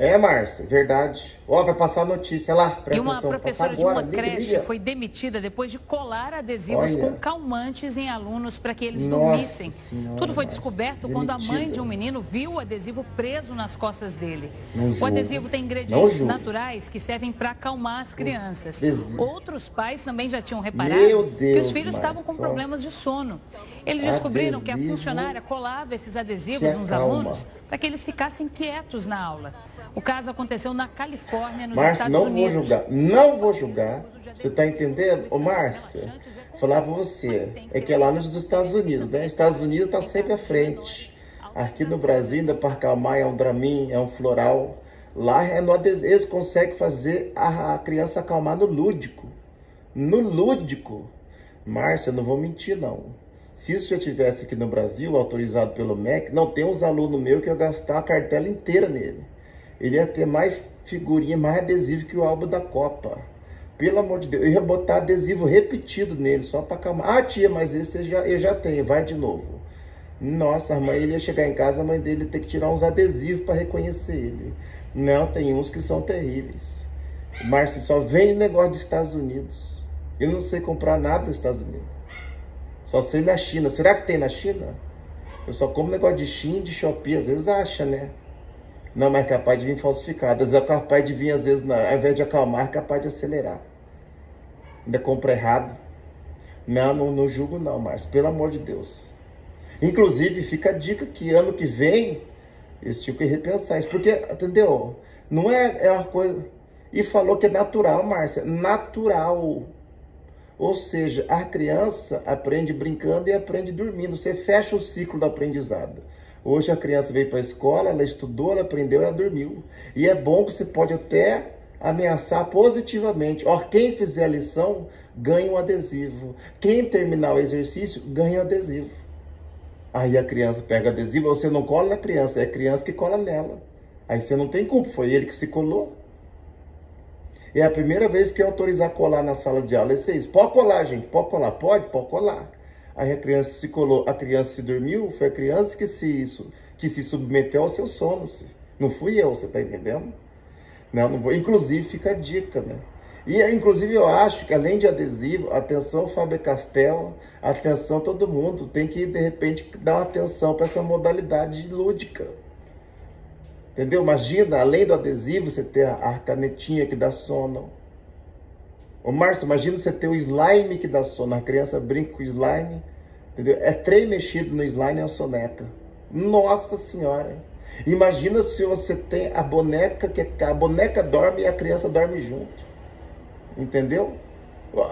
É, Márcia, verdade. Ó, vai passar a notícia lá. Presta e uma atenção, professora de agora, uma creche liga. foi demitida depois de colar adesivos Olha. com calmantes em alunos para que eles Nossa dormissem. Senhora, Tudo foi Márcia, descoberto quando a mãe demitida. de um menino viu o adesivo preso nas costas dele. O adesivo tem ingredientes naturais que servem para acalmar as crianças. Adesivo. Outros pais também já tinham reparado Meu que Deus, os filhos estavam com Márcia. problemas de sono. Eles descobriram que a Adesivo funcionária colava esses adesivos nos acalma. alunos para que eles ficassem quietos na aula. O caso aconteceu na Califórnia, nos Márcia, Estados não Unidos. vou julgar. Não vou julgar. Você tá entendendo? Ô, Márcia, falar pra você. É que é lá nos Estados Unidos, né? Estados Unidos tá sempre à frente. Aqui no Brasil, ainda para acalmar, é um dramin, é um floral. Lá é no adesivo. Eles conseguem fazer a, a criança acalmar no lúdico. No lúdico. Márcia, eu não vou mentir, não. Se isso já tivesse aqui no Brasil, autorizado pelo MEC, não tem uns alunos meus que eu gastar a cartela inteira nele. Ele ia ter mais figurinha, mais adesivo que o álbum da Copa. Pelo amor de Deus, eu ia botar adesivo repetido nele, só para acalmar. Ah, tia, mas esse eu já, eu já tenho, vai de novo. Nossa, a mãe ele ia chegar em casa, a mãe dele ia ter que tirar uns adesivos para reconhecer ele. Não, tem uns que são terríveis. Márcio, só vende negócio dos Estados Unidos. Eu não sei comprar nada dos Estados Unidos. Só sei na China. Será que tem na China? Eu só como negócio de China, de Shopee, às vezes acha, né? Não, mas é capaz de vir vezes é capaz de vir, às vezes, não. ao invés de acalmar, é capaz de acelerar. Ainda compra errado. Não, não, não julgo não, Márcio. Pelo amor de Deus. Inclusive, fica a dica que ano que vem, eles tinham que repensar isso. Porque, entendeu? Não é, é uma coisa... E falou que é natural, Márcia. Natural. Ou seja, a criança aprende brincando e aprende dormindo. Você fecha o ciclo do aprendizado. Hoje a criança veio para a escola, ela estudou, ela aprendeu, ela dormiu. E é bom que você pode até ameaçar positivamente. Ó, quem fizer a lição ganha um adesivo. Quem terminar o exercício ganha um adesivo. Aí a criança pega adesivo, você não cola na criança, é a criança que cola nela. Aí você não tem culpa, foi ele que se colou. É a primeira vez que eu autorizar colar na sala de aula. Esse é isso. Pode colar, gente. Pode colar. Pode? Pode colar. Aí a criança se colou. A criança se dormiu. Foi a criança que se, que se submeteu ao seu sono. se- Não fui eu, você tá entendendo? Não, não vou. Inclusive, fica a dica, né? E, inclusive, eu acho que, além de adesivo, atenção Faber-Castell, atenção todo mundo, tem que, de repente, dar uma atenção para essa modalidade lúdica. Entendeu? Imagina, além do adesivo, você ter a, canetinha que dá sono. Ô, Márcio, imagina você ter o slime que dá sono. A criança brinca com slime. Entendeu? É trem mexido no slime é uma soneca. Nossa Senhora. Imagina se você tem a boneca, que a boneca dorme e a criança dorme junto. Entendeu?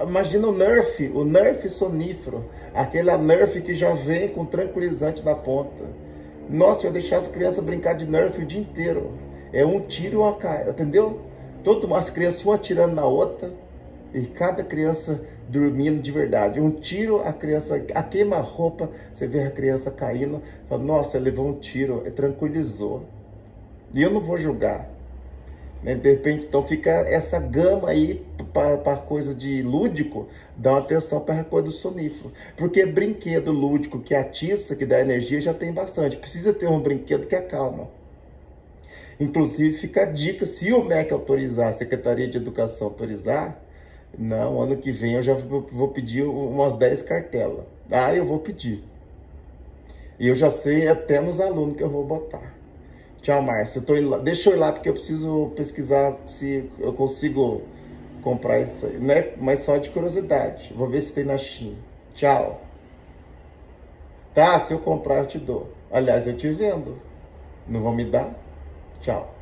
Imagina o Nerf, o Nerf sonífero. Aquele Nerf que já vem com tranquilizante na ponta. Nossa, eu deixar as crianças brincar de Nerf o dia inteiro. É um tiro e uma caia, entendeu? Todo, as crianças uma atirando na outra e cada criança dormindo de verdade. Um tiro, a criança, a queima-roupa, você vê a criança caindo, fala, nossa, levou um tiro, tranquilizou. E eu não vou julgar. Né? De repente, então fica essa gama aí para coisa de lúdico, dá uma atenção para a coisa do sonífero. Porque brinquedo lúdico que atiça, que dá energia, já tem bastante. Precisa ter um brinquedo que acalma. Inclusive, fica a dica, se o MEC autorizar, a Secretaria de Educação autorizar, não, ano que vem eu já vou pedir umas 10 cartelas. Ah, eu vou pedir. E eu já sei até nos alunos que eu vou botar. Tchau, Márcio. Deixa eu ir lá porque eu preciso pesquisar se eu consigo comprar isso aí. Né? Mas só de curiosidade. Vou ver se tem na China. Tchau. Tá? Se eu comprar, eu te dou. Aliás, eu te vendo. Não vão me dar? Tchau.